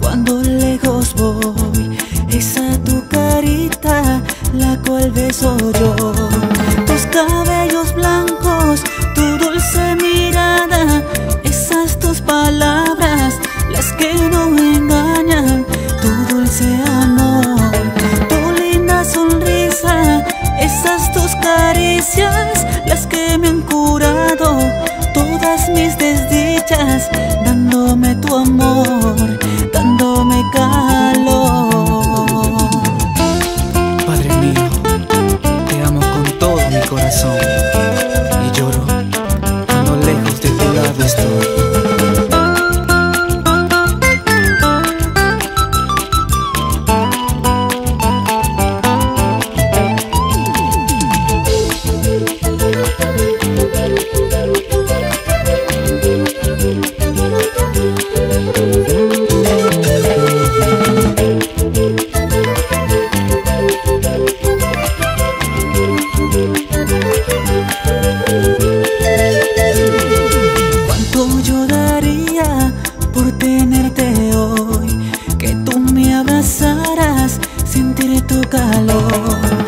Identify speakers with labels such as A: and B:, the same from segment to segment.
A: cuando lejos voy. Esa tu carita, la cual beso yo. Tus cabellos blancos, tu dulce mirada, esas tus palabras, las que no engañan, tu dulce amor, tu linda sonrisa, esas tus caricias, las que me han curado. Todas mis desdichas, dándome tu amor sentir tu calor.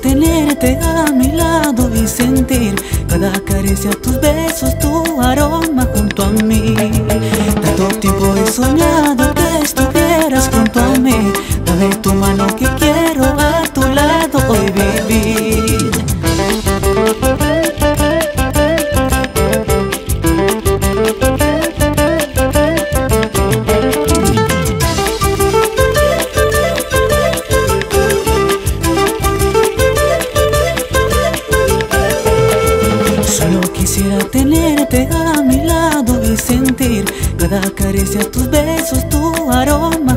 A: Tenerte a mi lado y sentir cada caricia, tus cada caricia, tus besos, tu aroma